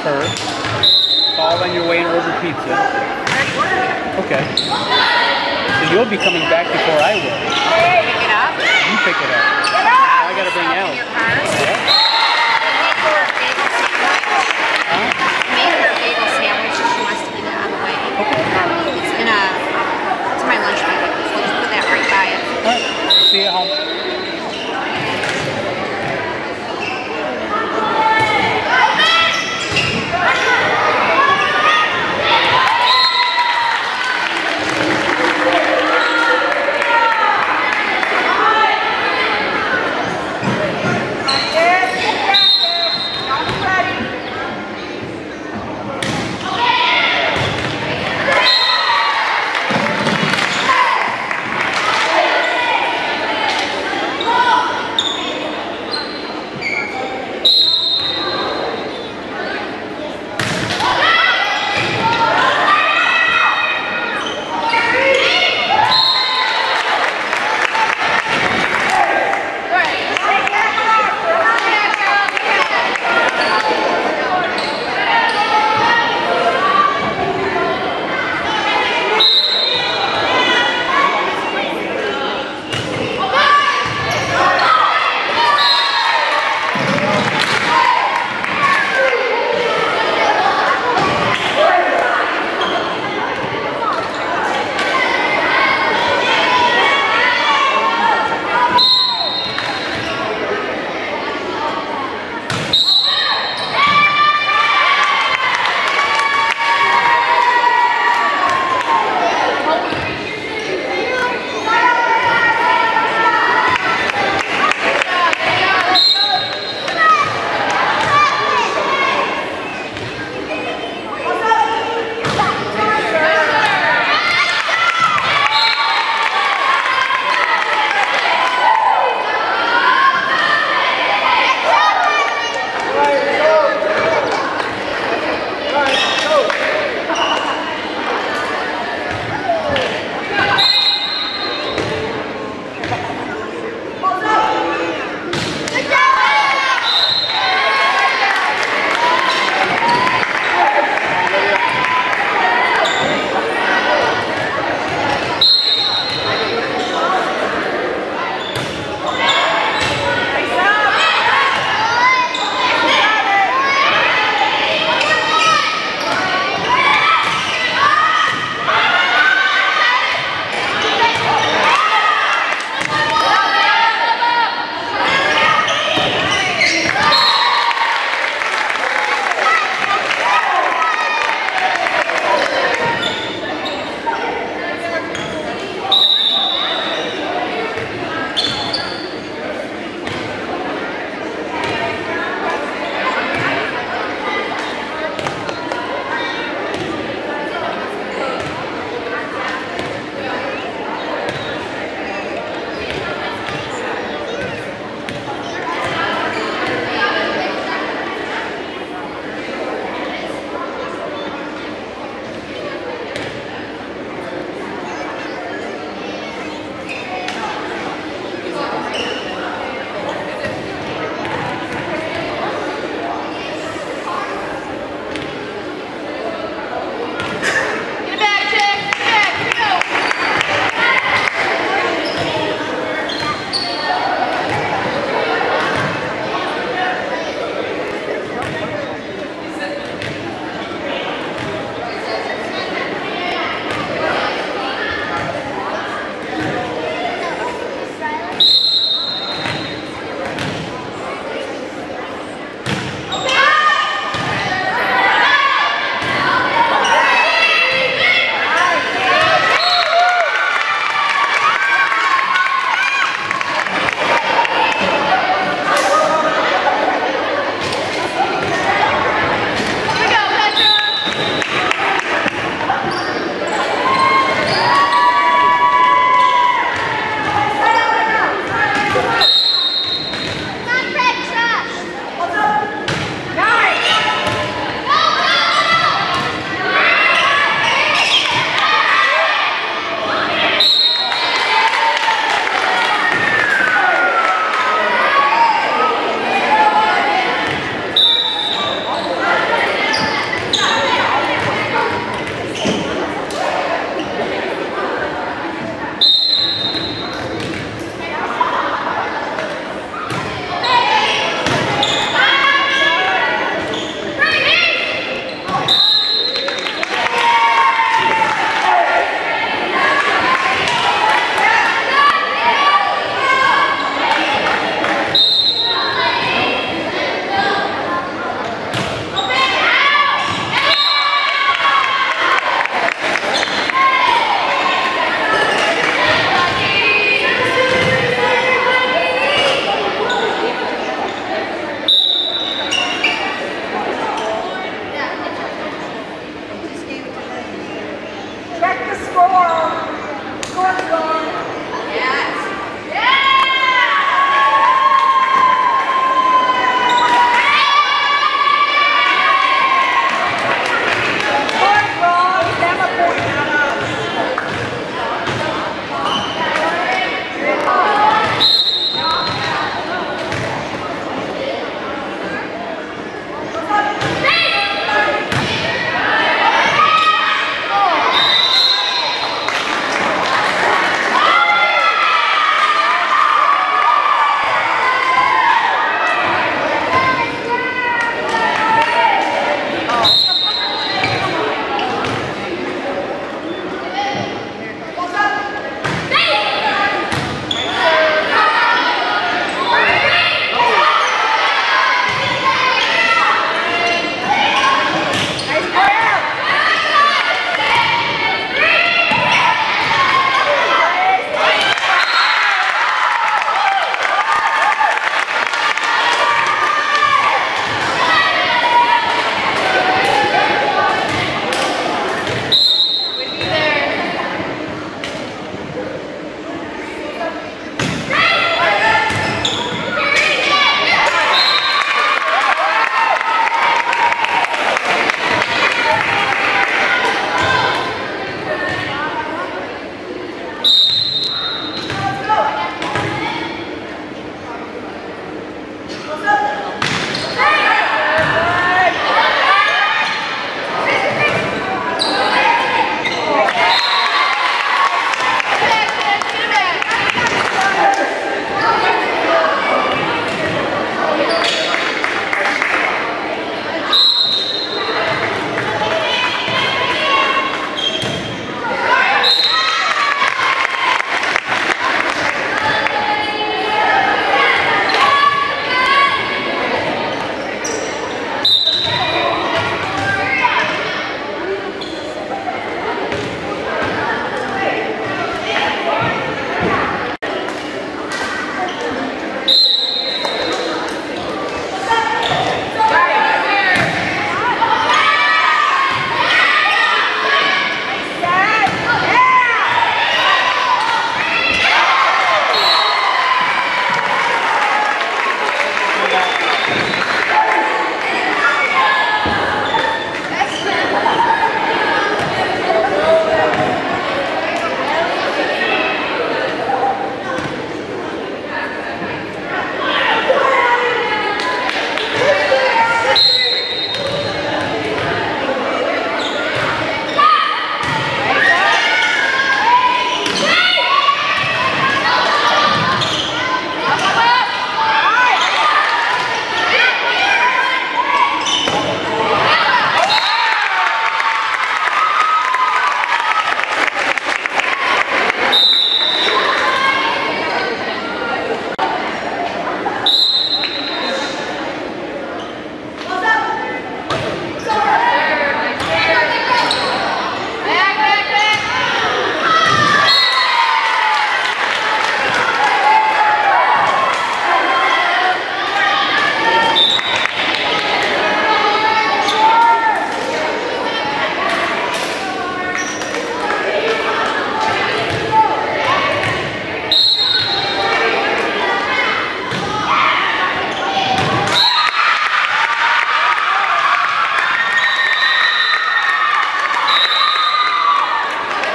First, fall on your way and order pizza. Okay. So you'll be coming back before I will. Pick it up. You pick it up. Get up. I gotta bring out. Yeah?